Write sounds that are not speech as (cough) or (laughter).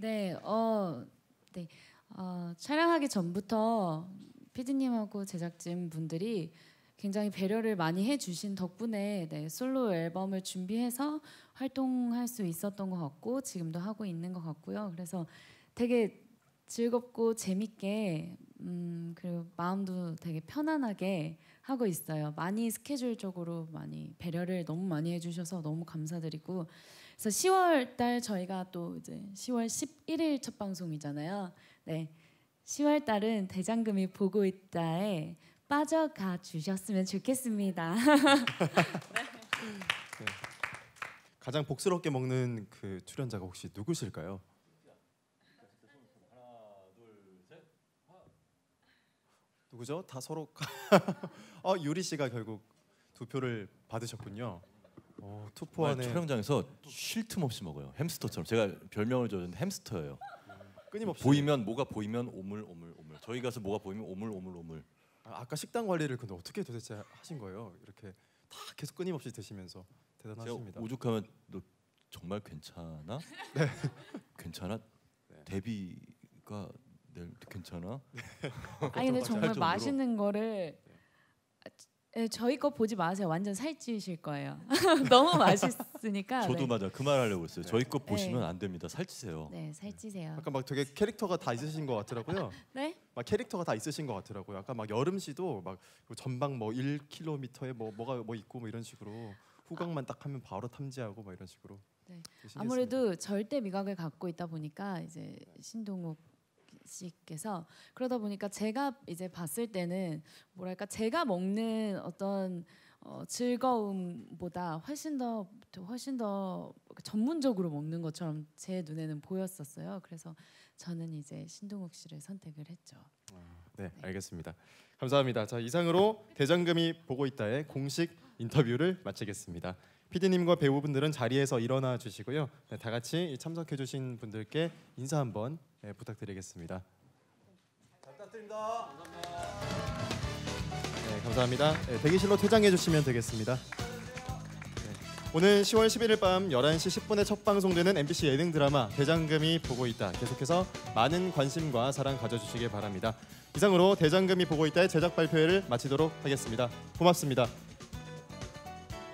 네, 어, 네, 어, 촬영하기 전부터 피디님하고 제작진 분들이 굉장히 배려를 많이 해주신 덕분에 네, 솔로 앨범을 준비해서 활동할 수 있었던 것 같고 지금도 하고 있는 것 같고요. 그래서 되게 즐겁고 재밌게 음, 그리고 마음도 되게 편안하게 하고 있어요. 많이 스케줄적으로 많이 배려를 너무 많이 해주셔서 너무 감사드리고 그래서 10월 달 저희가 또 이제 10월 11일 첫 방송이잖아요. 네. 10월 달은 대장금이 보고 있다에 빠져가 주셨으면 좋겠습니다. (laughs) 가장 복스럽게 먹는 그 출연자가 혹시 누구실까요? 누구죠? 다 서로 (laughs) 어 유리 씨가 결국 두 표를 받으셨군요. 어, 투표 정말 안에 촬영장에서 쉴 틈 없이 먹어요. 햄스터처럼 제가 별명을 줬는데 햄스터예요. 끊임없이 보이면 뭐가 보이면 오물 오물 오물. 저희 가서 뭐가 보이면 오물 오물 오물. 아, 아까 식단 관리를 근데 어떻게 도대체 하신 거예요? 이렇게 다 계속 끊임없이 드시면서 대단하십니다. 오죽하면 너 정말 괜찮아? 괜찮아? 네. 데뷔가 내 괜찮아? 아니 근데 할 정말. 맛있는 거를 예, 저희 거 보지 마세요. 완전 살찌실 거예요. (laughs) 너무 맛있으니까. (laughs) 저도 네. 맞아 그 말 하려고 했어요. 네. 저희 거 보시면 네. 안 됩니다. 살찌세요. 네, 살찌세요. 아까 막 되게 캐릭터가 다 있으신 것 같더라고요. (laughs) 네? 막 캐릭터가 다 있으신 것 같더라고요. 아까 막 여름 씨도 막 전방 뭐 1km에 뭐 뭐가 뭐 있고 뭐 이런 식으로 후광만 딱 하면 바로 탐지하고 막 이런 식으로. 네. 아무래도 절대 미각을 갖고 있다 보니까 이제 신동욱 씨께서 그러다 보니까 제가 이제 봤을 때는 뭐랄까 제가 먹는 어떤 어, 즐거움보다 훨씬 더 훨씬 더 전문적으로 먹는 것처럼 제 눈에는 보였었어요. 그래서 저는 이제 신동욱 씨를 선택을 했죠. 네, 알겠습니다. 감사합니다. 자, 이상으로 대장금이 보고 있다의 공식 인터뷰를 마치겠습니다. PD님과 배우분들은 자리에서 일어나 주시고요. 네, 다 같이 참석해 주신 분들께 인사 한번 네, 부탁드리겠습니다. 부탁드립니다. 네, 감사합니다. 네, 대기실로 퇴장해 주시면 되겠습니다. 네, 오늘 10월 11일 밤 11시 10분에 첫 방송되는 MBC 예능 드라마 대장금이 보고 있다. 계속해서 많은 관심과 사랑 가져주시기 바랍니다. 이상으로 대장금이 보고 있다의 제작 발표회를 마치도록 하겠습니다. 고맙습니다.